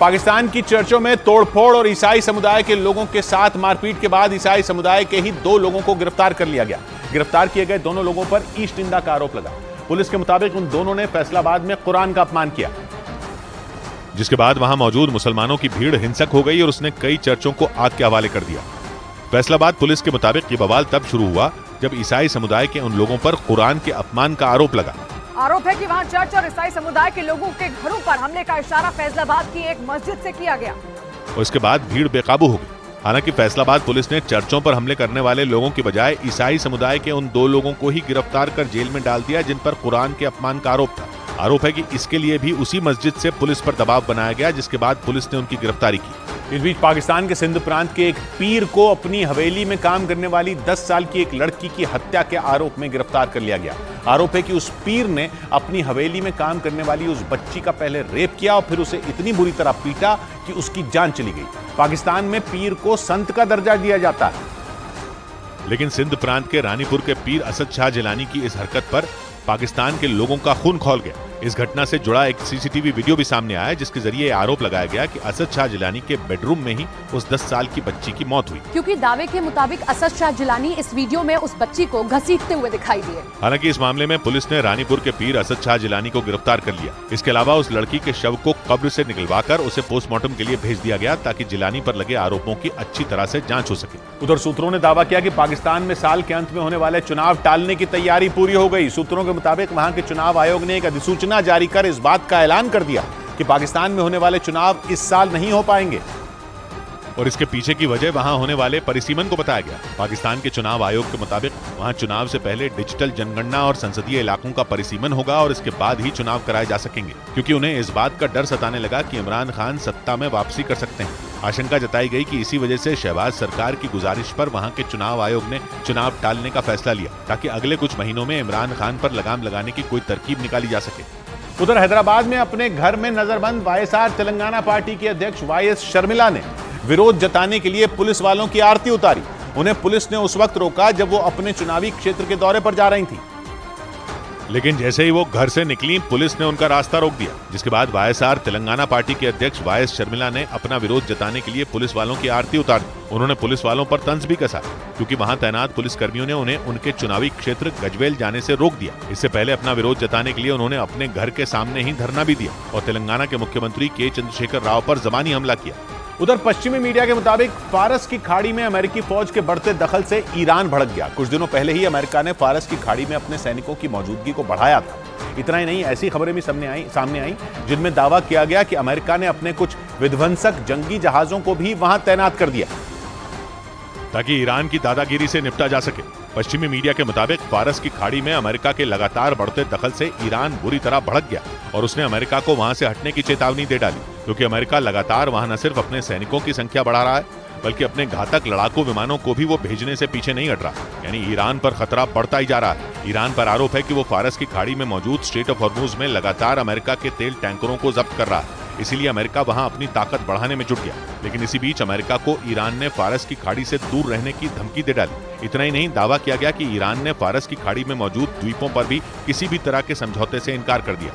पाकिस्तान की चर्चों में तोड़फोड़ और ईसाई समुदाय के लोगों के साथ मारपीट के बाद ईसाई समुदाय के ही दो लोगों को गिरफ़्तार कर लिया गया। गिरफ़्तार किए गए दोनों लोगों पर ईस्ट निंदा का आरोप लगा। पुलिस के मुताबिक उन दोनों ने फैसलाबाद में कुरान का अपमान किया। जिसके बाद वहाँ मौजूद मुसलमानों की भीड़ हिंसक हो गई और उसने कई चर्चों को आग के हवाले कर दिया। फैसलाबाद पुलिस के मुताबिक ये बवाल तब शुरू हुआ जब ईसाई समुदाय के उन लोगों पर कुरान के अपमान का आरोप लगा। आरोप है कि वहाँ चर्च और ईसाई समुदाय के लोगों के घरों पर हमले का इशारा फैसलाबाद की एक मस्जिद से किया गया। और इसके बाद भीड़ बेकाबू हो गई। हालाँकि फैसलाबाद पुलिस ने चर्चों पर हमले करने वाले लोगों की बजाय ईसाई समुदाय के उन दो लोगों को ही गिरफ़्तार कर जेल में डाल दिया, जिन पर कुरान के अपमान का आरोप था। आरोप है कि इसके लिए भी उसी मस्जिद से पुलिस पर दबाव बनाया गया, जिसके बाद पुलिस ने उनकी गिरफ्तारी की। इस बीच पाकिस्तान के सिंध प्रांत के एक पीर को अपनी हवेली में काम करने वाली 10 साल की एक लड़की की हत्या के आरोप में गिरफ़्तार कर लिया गया। आरोप है कि उस पीर ने अपनी हवेली में काम करने वाली उस बच्ची का पहले रेप किया और फिर उसे इतनी बुरी तरह पीटा कि उसकी जान चली गई। पाकिस्तान में पीर को संत का दर्जा दिया जाता। है लेकिन सिंध प्रांत के रानीपुर के पीर असद शाह जिलानी की इस हरकत पर पाकिस्तान के लोगों का खून खोल गया। इस घटना से जुड़ा एक सीसीटीवी वीडियो भी सामने आया जिसके ज़रिए आरोप लगाया गया कि असद शाह जिलानी के बेडरूम में ही उस 10 साल की बच्ची की मौत हुई। क्योंकि दावे के मुताबिक असद शाह जिलानी इस वीडियो में उस बच्ची को घसीटते हुए दिखाई दिए। हालाँकि इस मामले में पुलिस ने रानीपुर के पीर असद शाह जिलानी को गिरफ़्तार कर लिया। इसके अलावा उस लड़की के शव को कब्र ऐसी निकलवा कर उसे पोस्टमार्टम के लिए भेज दिया गया ताकि जिलानी आरोप लगे आरोपों की अच्छी तरह ऐसी जाँच हो सके। उधर सूत्रों ने दावा किया की पाकिस्तान में साल के अंत में होने वाले चुनाव टालने की तैयारी पूरी हो गई सूत्रों के मुताबिक वहाँ के चुनाव आयोग ने एक अधिसूचना जारी कर इस बात का ऐलान कर दिया कि पाकिस्तान में होने वाले चुनाव इस साल नहीं हो पाएँगे। और इसके पीछे की वजह वहाँ होने वाले परिसीमन को बताया गया। पाकिस्तान के चुनाव आयोग के मुताबिक वहाँ चुनाव से पहले डिजिटल जनगणना और संसदीय इलाकों का परिसीमन होगा और इसके बाद ही चुनाव कराए जा सकेंगे, क्योंकि उन्हें इस बात का डर सताने लगा कि इमरान खान सत्ता में वापसी कर सकते हैं। आशंका जताई गई कि इसी वजह से शहबाज सरकार की गुजारिश पर वहाँ के चुनाव आयोग ने चुनाव टालने का फैसला लिया, ताकि अगले कुछ महीनों में इमरान खान पर लगाम लगाने की कोई तरकीब निकाली जा सके। उधर हैदराबाद में अपने घर में नजरबंद वाईएसआर तेलंगाना पार्टी के अध्यक्ष वाईएस शर्मिला ने विरोध जताने के लिए पुलिस वालों की आरती उतारी। उन्हें पुलिस ने उस वक्त रोका जब वो अपने चुनावी क्षेत्र के दौरे पर जा रही थी। लेकिन जैसे ही वो घर से निकली, पुलिस ने उनका रास्ता रोक दिया, जिसके बाद वाईएसआर तेलंगाना पार्टी के अध्यक्ष वाईएस शर्मिला ने अपना विरोध जताने के लिए पुलिस वालों की आरती उतार दी। उन्होंने पुलिस वालों पर तंज भी कसा, क्योंकि वहाँ तैनात पुलिस कर्मियों ने उन्हें उनके चुनावी क्षेत्र गजवेल जाने से रोक दिया। इससे पहले अपना विरोध जताने के लिए उन्होंने अपने घर के सामने ही धरना भी दिया और तेलंगाना के मुख्यमंत्री के चंद्रशेखर राव पर जबानी हमला किया। उधर पश्चिमी मीडिया के मुताबिक फारस की खाड़ी में अमेरिकी फौज के बढ़ते दखल से ईरान भड़क गया। कुछ दिनों पहले ही अमेरिका ने फारस की खाड़ी में अपने सैनिकों की मौजूदगी को बढ़ाया था। इतना ही नहीं, ऐसी खबरें भी सामने आई सामने आई, जिनमें दावा किया गया कि अमेरिका ने अपने कुछ विध्वंसक जंगी जहाजों को भी वहाँ तैनात कर दिया। ताकि ईरान की दादागिरी से निपटा जा सके। पश्चिमी मीडिया के मुताबिक फारस की खाड़ी में अमेरिका के लगातार बढ़ते दखल से ईरान बुरी तरह भड़क गया और उसने अमेरिका को वहाँ से हटने की चेतावनी दे डाली, क्योंकि अमेरिका लगातार वहाँ न सिर्फ़ अपने सैनिकों की संख्या बढ़ा रहा है, बल्कि अपने घातक लड़ाकू विमानों को भी वो भेजने से पीछे नहीं हट रहा। यानी ईरान पर खतरा बढ़ता ही जा रहा है। ईरान पर आरोप है कि वो फारस की खाड़ी में मौजूद स्टेट ऑफ़ हॉर्मूज में लगातार अमेरिका के तेल टैंकरों को जब्त कर रहा है। इसीलिए अमेरिका वहाँ अपनी ताकत बढ़ाने में जुट गया। लेकिन इसी बीच अमेरिका को ईरान ने फारस की खाड़ी से दूर रहने की धमकी दे डाली। इतना ही नहीं, दावा किया गया कि ईरान ने फारस की खाड़ी में मौजूद द्वीपों पर भी किसी भी तरह के समझौते से इनकार कर दिया।